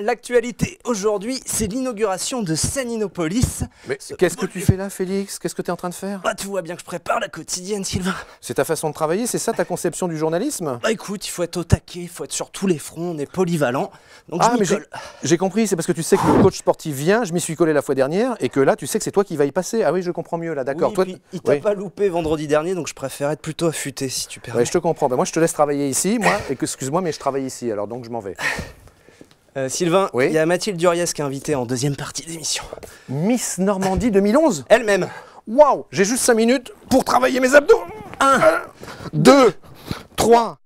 L'actualité aujourd'hui, c'est l'inauguration de Saninopolis. Mais qu'est-ce que tu fais là, Félix? Qu'est-ce que tu es en train de faire? Bah, tu vois bien que je prépare la quotidienne, Sylvain. C'est ta façon de travailler C'est ça ta conception du journalisme? Bah écoute, il faut être au taquet, il faut être sur tous les fronts, on est polyvalent. Donc Ah, je mais j'ai colle. j'ai compris, c'est parce que tu sais que le coach sportif vient, je m'y suis collé la fois dernière, et que là, tu sais que c'est toi qui vas y passer. Ah oui, je comprends mieux là, d'accord. Oui, Toi, il t'a oui. pas loupé vendredi dernier, donc je préfère être plutôt affûté si tu permets. Ouais, je te comprends. Ben, moi, je te laisse travailler ici, moi, excuse-moi, mais je travaille ici, alors donc je m'en vais. Euh, Sylvain, il Oui y a Mathilde Duriez qui est invitée en deuxième partie d'émission. Miss Normandie 2011 Elle-même. Waouh J'ai juste 5 minutes pour travailler mes abdos 1, 2, 3.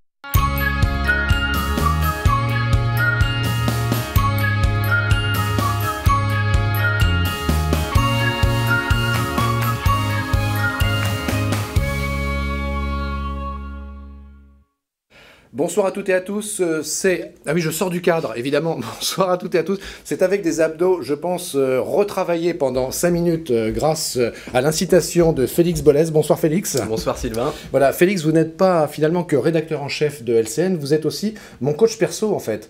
Bonsoir à toutes et à tous. euh, C'est ah oui, je sors du cadre, évidemment. Bonsoir à toutes et à tous. C'est avec des abdos, je pense, euh, retravaillés pendant 5 minutes euh, grâce à l'incitation de Félix Bolès. Bonsoir Félix. Bonsoir Sylvain. Voilà, Félix, vous n'êtes pas finalement que rédacteur en chef de LCN, vous êtes aussi mon coach perso en fait.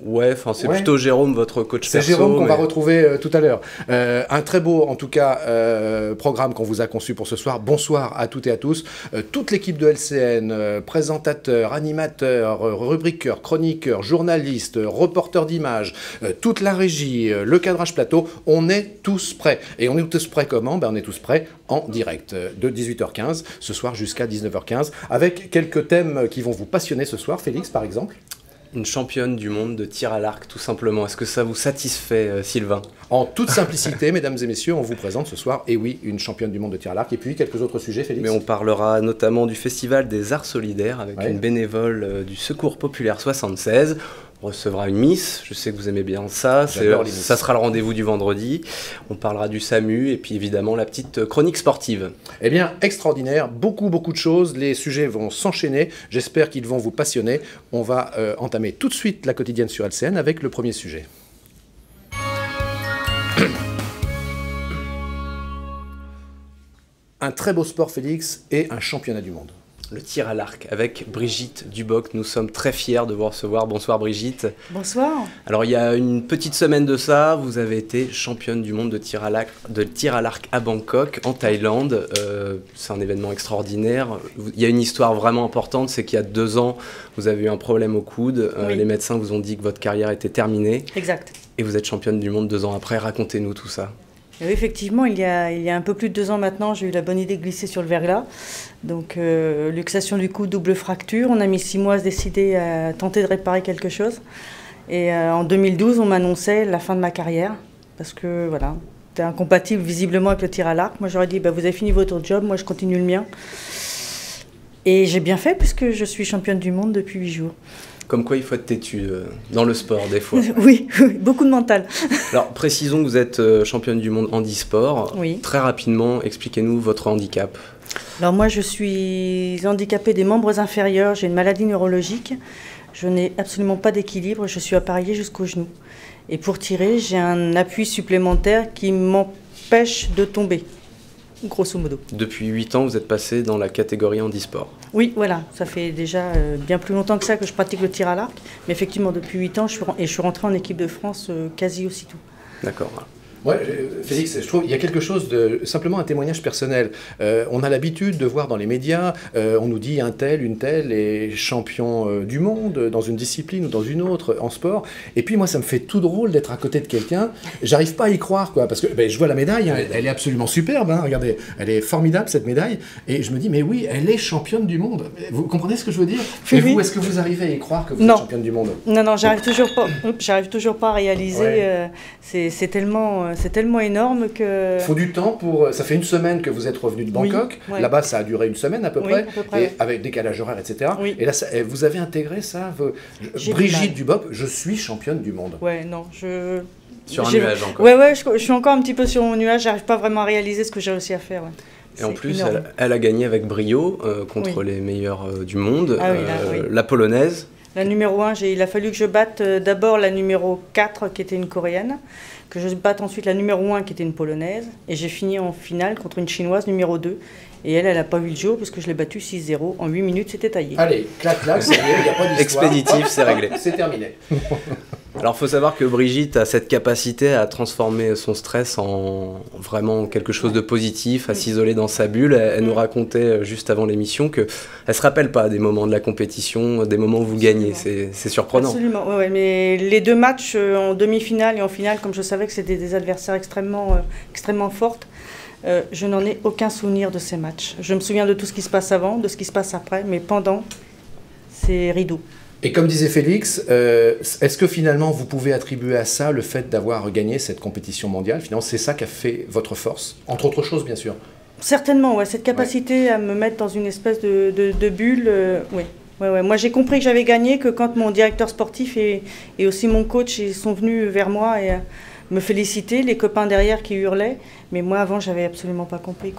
Ouais, enfin c'est Ouais. plutôt Jérôme, votre coach C'est perso. Jérôme qu'on va retrouver euh, tout à l'heure. Euh, un très beau, en tout cas, euh, programme qu'on vous a conçu pour ce soir. Bonsoir à toutes et à tous. Toute l'équipe de LCN, présentateurs, animateurs, rubriqueurs, chroniqueurs, journalistes, reporters d'images, toute la régie, le cadrage plateau, on est tous prêts. Et on est tous prêts comment? Ben, On est tous prêts en direct de 18h15 ce soir jusqu'à 19h15 avec quelques thèmes qui vont vous passionner ce soir. Félix, par exemple? Une championne du monde de tir à l'arc, tout simplement. Est-ce que ça vous satisfait, euh, Sylvain? En toute simplicité, mesdames et messieurs, on vous présente ce soir, et oui, une championne du monde de tir à l'arc, et puis quelques autres sujets, Félix? Mais on parlera notamment du Festival des Arts Solidaires avec Ouais. une bénévole euh, du Secours Populaire 76. On recevra une Miss, je sais que vous aimez bien ça. Ça sera le rendez-vous du vendredi. On parlera du SAMU et puis évidemment la petite chronique sportive. Eh bien, extraordinaire, beaucoup, beaucoup de choses, les sujets vont s'enchaîner, j'espère qu'ils vont vous passionner. On va euh, entamer tout de suite la quotidienne sur LCN avec le premier sujet. Un très beau sport, Félix, et un championnat du monde. Le tir à l'arc avec Brigitte Duboc. Nous sommes très fiers de vous recevoir. Bonsoir Brigitte. Bonsoir. Alors il y a une petite semaine de ça, vous avez été championne du monde de tir à l'arc, de tir à l'arc à Bangkok, en Thaïlande. Euh, c'est un événement extraordinaire. Il y a une histoire vraiment importante, c'est qu'il y a deux ans, vous avez eu un problème au coude. Euh, Oui. Les médecins vous ont dit que votre carrière était terminée Exact. et vous êtes championne du monde deux ans après. Racontez-nous tout ça. Oui, effectivement, il y, a, il y a un peu plus de deux ans maintenant, j'ai eu la bonne idée de glisser sur le verglas. Donc, euh, luxation du cou, double fracture. On a mis six mois à se décider à tenter de réparer quelque chose. Et euh, en 2012, on m'annonçait la fin de ma carrière. Parce que, voilà, c'était incompatible visiblement avec le tir à l'arc. Moi, j'aurais dit, bah, vous avez fini votre job, moi, je continue le mien. Et j'ai bien fait, puisque je suis championne du monde depuis huit jours. Comme quoi il faut être têtu euh, dans le sport des fois. oui, oui, beaucoup de mental. Alors précisons que vous êtes euh, championne du monde handisport. Oui. Très rapidement, expliquez-nous votre handicap. Alors moi, je suis handicapée des membres inférieurs, j'ai une maladie neurologique, je n'ai absolument pas d'équilibre, je suis appareillée jusqu'au genou. Et pour tirer, j'ai un appui supplémentaire qui m'empêche de tomber, grosso modo. Depuis 8 ans, vous êtes passé dans la catégorie handisport. Oui, voilà, ça fait déjà euh, bien plus longtemps que ça que je pratique le tir à l'arc, mais effectivement, depuis 8 ans, je suis, et je suis rentrée en équipe de France euh, quasi aussitôt. D'accord. Ouais, euh, Félix, je trouve il y a quelque chose de simplement un témoignage personnel. Euh, on a l'habitude de voir dans les médias, euh, on nous dit un tel, une telle est champion euh, du monde dans une discipline ou dans une autre en sport. Et puis moi, ça me fait tout drôle d'être à côté de quelqu'un. J'arrive pas à y croire, quoi, parce que ben, je vois la médaille, hein, elle, elle est absolument superbe. hein, regardez, elle est formidable cette médaille. Et je me dis, mais oui, elle est championne du monde. Vous comprenez ce que je veux dire? Oui, Et vous, oui. est-ce que vous arrivez à y croire que vous Non. êtes championne du monde? Non, non, j'arrive toujours pas. J'arrive toujours pas à réaliser. Ouais. c'est tellement, c'est tellement énorme que. Il faut du temps pour. Ça fait une semaine que vous êtes revenu de Oui, Bangkok. ouais. Là-bas, ça a duré une semaine à peu Oui, près. à peu près, et ouais. avec décalage horaire, etc. Oui. Et là, ça- et vous avez intégré ça vous- Brigitte. Dubop, je suis championne du monde. Ouais, non, je. Sur un nuage encore. Ouais, ouais, je, je suis encore un petit peu sur mon nuage. J'arrive pas vraiment à réaliser ce que j'ai réussi à faire. ouais. Et en plus, elle, elle a gagné avec brio euh, contre Oui. les meilleurs euh, du monde. Ah oui, là, Euh, oui. La polonaise. La numéro 1, il a fallu que je batte euh, d'abord la numéro 4, qui était une coréenne, que je batte ensuite la numéro 1, qui était une polonaise, et j'ai fini en finale contre une chinoise numéro 2. Et elle, elle n'a pas vu le jour, parce que je l'ai battue 6-0. En 8 minutes, c'était taillé. Allez, clac, clac, c'est il n'y a pas d'histoire. Expéditif, c'est réglé. C'est terminé. Alors, faut savoir que Brigitte a cette capacité à transformer son stress en vraiment quelque chose de positif, à s'isoler dans sa bulle. Elle, nous racontait euh, juste avant l'émission que elle se rappelle pas des moments de la compétition, des moments où vous gagnez. C'est surprenant. Absolument, ouais, mais les deux matchs euh, en demi-finale et en finale, comme je savais que c'était des adversaires extrêmement, euh, extrêmement fortes, je n'en ai aucun souvenir de ces matchs. Je me souviens de tout ce qui se passe avant, de ce qui se passe après, mais pendant, c'est rideau. Et comme disait Félix, euh, est-ce que finalement vous pouvez attribuer à ça le fait d'avoir gagné cette compétition mondiale? Finalement, c'est ça qui a fait votre force, entre autres choses, bien sûr. Certainement, ouais, cette capacité à me mettre dans une espèce de, de, bulle, euh, oui. Ouais, ouais. Moi, j'ai compris que j'avais gagné que quand mon directeur sportif et, et, aussi mon coach ils sont venus vers moi et euh, me féliciter, les copains derrière qui hurlaient, mais moi avant, j'avais absolument pas compris.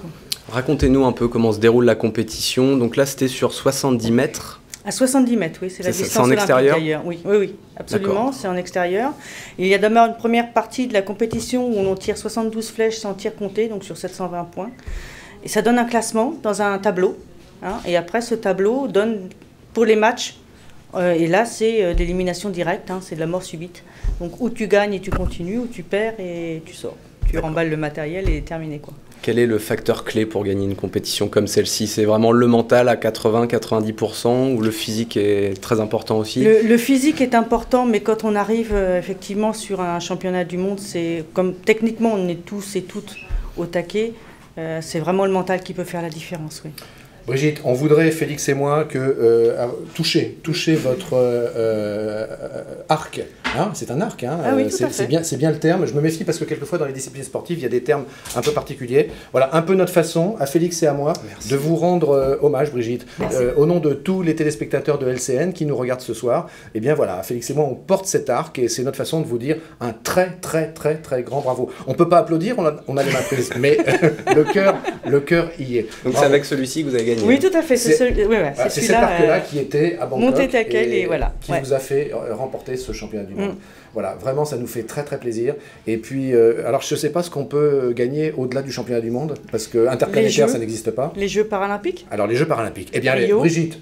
Racontez-nous un peu comment se déroule la compétition. Donc là, c'était sur 70 mètres. À 70 mètres, oui, c'est la distance en extérieur Oui, oui, oui, absolument, c'est en extérieur. il y a d'abord une première partie de la compétition où on tire 72 flèches sans tir compté, donc sur 720 points. Et ça donne un classement dans un tableau. Hein, et après, ce tableau donne pour les matchs, euh, et là, c'est euh, d'élimination directe, hein, c'est de la mort subite. Donc, où tu gagnes et tu continues, ou tu perds et tu sors. Tu remballes le matériel et terminé, quoi. Quel est le facteur clé pour gagner une compétition comme celle-ci? C'est vraiment le mental à 80-90% ou le physique est très important aussi? Le, physique est important, mais quand on arrive euh, effectivement sur un championnat du monde, c'est comme techniquement on est tous et toutes au taquet, euh, c'est vraiment le mental qui peut faire la différence. Oui. Brigitte, on voudrait, Félix et moi, que euh, toucher, toucher votre euh, arc. Hein, c'est un arc, hein, ah c'est bien, bien le terme. Je me méfie parce que quelquefois dans les disciplines sportives, il y a des termes un peu particuliers. Voilà, un peu notre façon, à Félix et à moi, de vous rendre euh, hommage, Brigitte, au nom de tous les téléspectateurs de LCN qui nous regardent ce soir. Eh bien voilà, Félix et moi, on porte cet arc et c'est notre façon de vous dire un très, très, très, très grand bravo. On peut pas applaudir, on a, on a les mains prises, mais le cœur, le cœur y est. Donc c'est avec celui-ci que vous avez gagné. Oui, tout à fait. C'est cet arc-là euh, qui était à Bangkok et, et, voilà. qui vous a fait euh, remporter ce championnat du monde. Mm. Voilà, vraiment, ça nous fait très très plaisir. Et puis, euh, alors je ne sais pas ce qu'on peut gagner au-delà du championnat du monde, parce que interplanétaire, ça n'existe pas. Les Jeux paralympiques? Alors les Jeux paralympiques. Eh bien, Brigitte,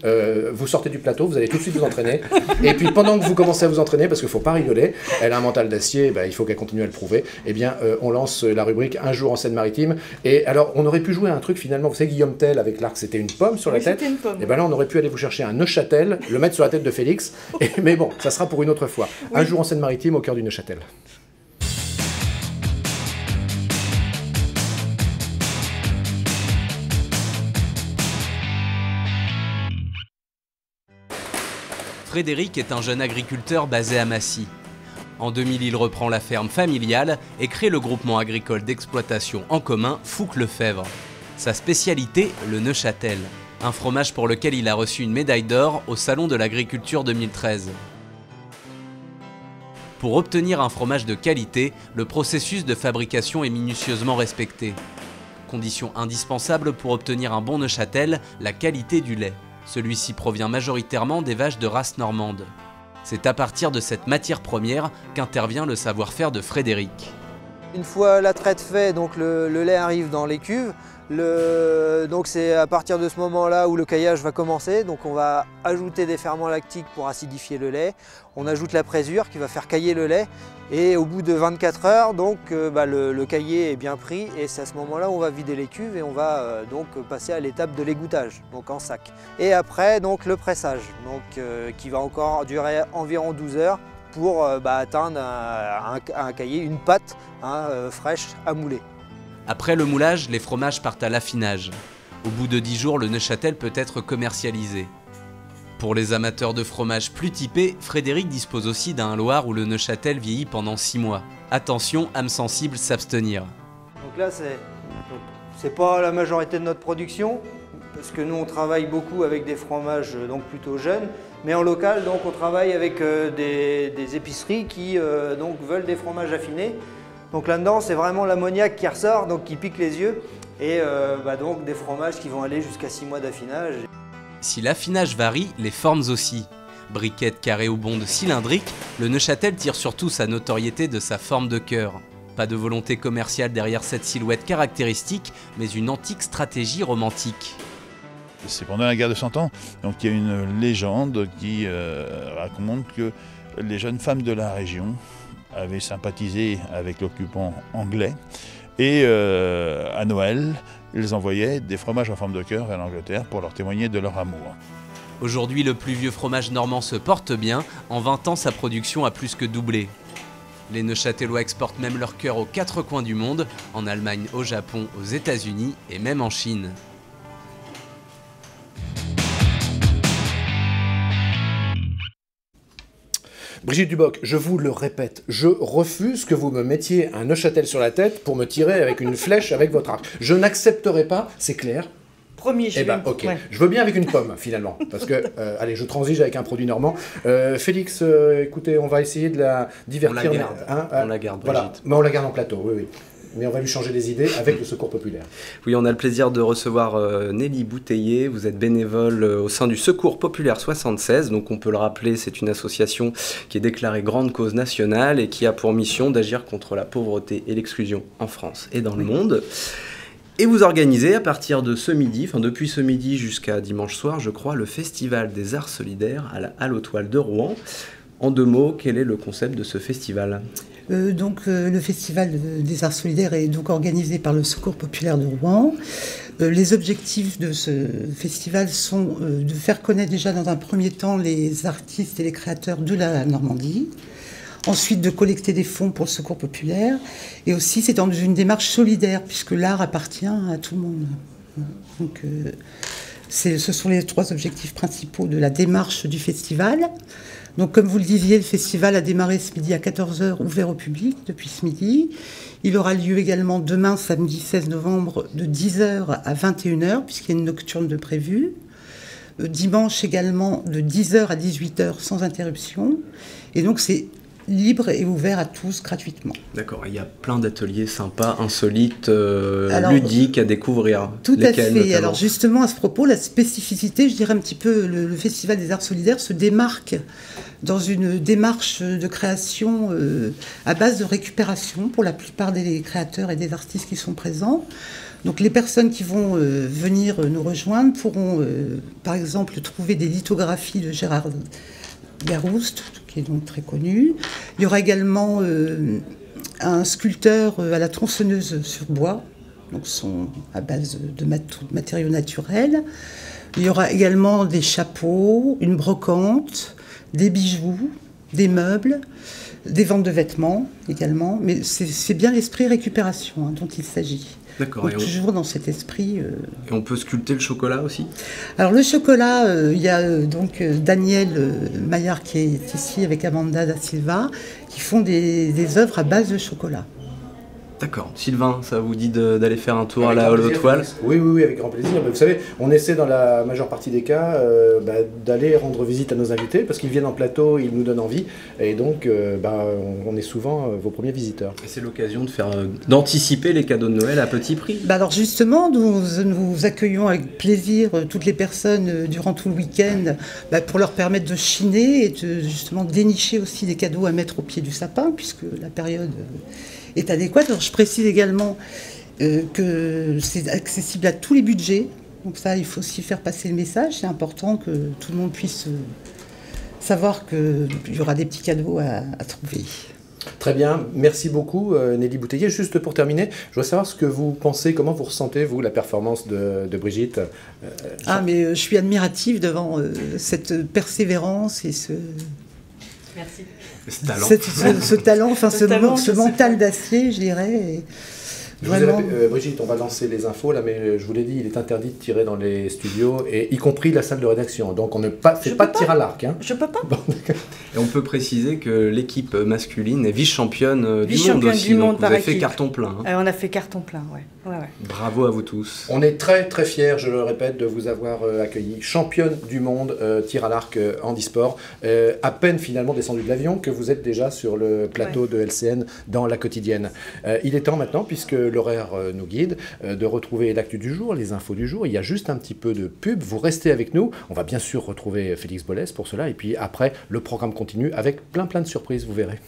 vous sortez du plateau, vous allez tout de suite vous entraîner. et puis pendant que vous commencez à vous entraîner, parce qu'il ne faut pas rigoler, elle a un mental d'acier, bah, il faut qu'elle continue à le prouver. Eh bien, on lance la rubrique Un jour en Seine-Maritime. Et alors, on aurait pu jouer un truc finalement, vous savez, Guillaume Tell avec l'arc, c'était une pomme sur la tête. Une pomme. Et bien là, on aurait pu aller vous chercher un Neuchâtel, le mettre sur la tête de Félix. Et, mais bon, ça sera pour une autre fois. Un jour en Seine-Maritime, au cœur du Neuchâtel. Frédéric est un jeune agriculteur basé à Massy. En 2000, il reprend la ferme familiale et crée le groupement agricole d'exploitation en commun Fouque-Lefebvre. Sa spécialité, le Neuchâtel, un fromage pour lequel il a reçu une médaille d'or au Salon de l'Agriculture 2013. Pour obtenir un fromage de qualité, le processus de fabrication est minutieusement respecté. Condition indispensable pour obtenir un bon Neuchâtel, la qualité du lait. Celui-ci provient majoritairement des vaches de race normande. C'est à partir de cette matière première qu'intervient le savoir-faire de Frédéric. Une fois la traite faite, le, lait arrive dans les cuves. Donc c'est à partir de ce moment-là où le caillage va commencer. Donc on va ajouter des ferments lactiques pour acidifier le lait. On ajoute la présure qui va faire cailler le lait. Et au bout de 24 heures, donc, euh, bah, le, caillé est bien pris et c'est à ce moment-là où on va vider les cuves et on va euh, donc passer à l'étape de l'égouttage, donc en sac. Et après, donc, le pressage, euh, qui va encore durer environ 12 heures pour bah, atteindre un, cahier, une pâte hein, fraîche à mouler. Après le moulage, les fromages partent à l'affinage. Au bout de 10 jours, le Neuchâtel peut être commercialisé. Pour les amateurs de fromage plus typés, Frédéric dispose aussi d'un Loir où le Neuchâtel vieillit pendant 6 mois. Attention, âme sensible, s'abstenir. Donc là, c'est pas la majorité de notre production, parce que nous on travaille beaucoup avec des fromages donc plutôt jeunes, mais en local donc on travaille avec euh, des, épiceries qui euh, veulent des fromages affinés. Donc là-dedans, c'est vraiment l'ammoniac qui ressort, donc qui pique les yeux, et euh, bah donc des fromages qui vont aller jusqu'à 6 mois d'affinage. Si l'affinage varie, les formes aussi. Briquette carrée ou bonde cylindrique, le Neuchâtel tire surtout sa notoriété de sa forme de cœur. Pas de volonté commerciale derrière cette silhouette caractéristique, mais une antique stratégie romantique. C'est pendant la guerre de Cent Ans, donc il y a une légende qui euh, raconte que les jeunes femmes de la région avaient sympathisé avec l'occupant anglais et euh, à Noël, ils envoyaient des fromages en forme de cœur à l'Angleterre pour leur témoigner de leur amour. Aujourd'hui, le plus vieux fromage normand se porte bien. En 20 ans, sa production a plus que doublé. Les Neuchâtelois exportent même leur cœur aux quatre coins du monde, en Allemagne, au Japon, aux États-Unis et même en Chine. Brigitte Duboc, je vous le répète, je refuse que vous me mettiez un Neuchâtel sur la tête pour me tirer avec une flèche avec votre arc. Je n'accepterai pas, c'est clair. Promis, je Eh ben, ok. ouais. Je veux bien avec une pomme, finalement. Parce que, euh, allez, je transige avec un produit normand. Euh, Félix, euh, écoutez, on va essayer de la divertir. On la garde. hein, On la garde, Voilà. Brigitte. Mais on la garde en plateau, oui, oui. Mais on va lui changer les idées avec le secours populaire. Oui, on a le plaisir de recevoir euh, Nelly Bouteiller. Vous êtes bénévole euh, au sein du Secours Populaire 76. Donc, on peut le rappeler, c'est une association qui est déclarée grande cause nationale et qui a pour mission d'agir contre la pauvreté et l'exclusion en France et dans le monde. Et vous organisez à partir de ce midi, enfin depuis ce midi jusqu'à dimanche soir, je crois, le Festival des Arts Solidaires à la Halle aux Toiles de Rouen. En deux mots, quel est le concept de ce festival? Euh, donc, euh, le Festival des Arts Solidaires est donc organisé par le Secours Populaire de Rouen. Euh, les objectifs de ce festival sont de faire connaître déjà dans un premier temps les artistes et les créateurs de la Normandie. Ensuite, de collecter des fonds pour le Secours Populaire. Et aussi, c'est dans une démarche solidaire, puisque l'art appartient à tout le monde. Donc, ce sont les trois objectifs principaux de la démarche du festival. Donc, comme vous le disiez, le festival a démarré ce midi à 14h, ouvert au public depuis ce midi. Il aura lieu également demain, samedi 16 novembre, de 10h à 21h, puisqu'il y a une nocturne de prévue. Euh, Dimanche également, de 10h à 18h, sans interruption. Et donc, c'est libre et ouvert à tous gratuitement. D'accord, il y a plein d'ateliers sympas, insolites, euh, Alors, ludiques à découvrir. Tout à fait. notamment Alors justement, à ce propos, la spécificité, je dirais un petit peu, le, le Festival des Arts Solidaires se démarque dans une démarche de création euh, à base de récupération pour la plupart des créateurs et des artistes qui sont présents. Donc les personnes qui vont euh, venir nous rejoindre pourront, par exemple, trouver des lithographies de Gérard Garouste, qui est donc très connu. Il y aura également euh, un sculpteur euh, à la tronçonneuse sur bois, donc à base de mat- matériaux naturels. Il y aura également des chapeaux, une brocante, des bijoux, des meubles, des ventes de vêtements également. Mais c'est c'est bien l'esprit récupération hein, dont il s'agit. D'accord, toujours dans cet esprit. euh, et on peut sculpter le chocolat aussi? Alors le chocolat, euh, il y a euh, donc Daniel Maillard qui est ici avec Amanda da Silva qui font des, des œuvres à base de chocolat. D'accord. Sylvain, ça vous dit d'aller faire un tour à la Hall Félix. Oui, oui, oui, avec grand plaisir. Mais vous savez, on essaie dans la majeure partie des cas euh, bah, d'aller rendre visite à nos invités parce qu'ils viennent en plateau, ils nous donnent envie. Et donc, euh, bah, on, on est souvent euh, vos premiers visiteurs. Et C'est l'occasion de faire, euh, d'anticiper les cadeaux de Noël à petit prix. Bah alors justement, nous, nous accueillons avec plaisir toutes les personnes euh, durant tout le week-end bah, pour leur permettre de chiner et de justement dénicher aussi des cadeaux à mettre au pied du sapin puisque la période euh, est adéquate. Alors je précise également euh, que c'est accessible à tous les budgets. Donc ça, il faut aussi faire passer le message. C'est important que tout le monde puisse euh, savoir qu'il y aura des petits cadeaux à, à trouver. Très bien, merci beaucoup euh, Nelly Bouteiller. Juste pour terminer, je voudrais savoir ce que vous pensez, comment vous ressentez, vous, la performance de, de Brigitte. Euh, Ah, mais je suis admirative devant euh, cette persévérance et ce, Merci. Ce talent. cette- ce, ce talent, enfin Ce ce, talent, ce je sais mental d'acier, je dirais. et Je vous ai vraiment, répé- euh, Brigitte, on va lancer les infos là, mais je vous l'ai dit, il est interdit de tirer dans les studios, et y compris la salle de rédaction. Donc on ne pas, fait Je pas de tir à l'arc. Hein. Je peux pas. Et on peut préciser que l'équipe masculine est vice-championne euh, du monde Vice-championne aussi. du donc monde vous avez fait carton plein. hein. Euh, on a fait carton plein, ouais. ouais, ouais. Bravo à vous tous. On est très très fiers, je le répète, de vous avoir euh, accueilli championne du monde euh, tir à l'arc euh, handisport. Euh, à peine finalement descendu de l'avion que vous êtes déjà sur le plateau de LCN dans la quotidienne. Euh, il est temps maintenant, puisque l'horaire euh, nous guide, euh, de retrouver l'actu du jour, les infos du jour. Il y a juste un petit peu de pub. Vous restez avec nous. On va bien sûr retrouver Félix Bollès pour cela. Et puis après, le programme avec plein plein de surprises, vous verrez.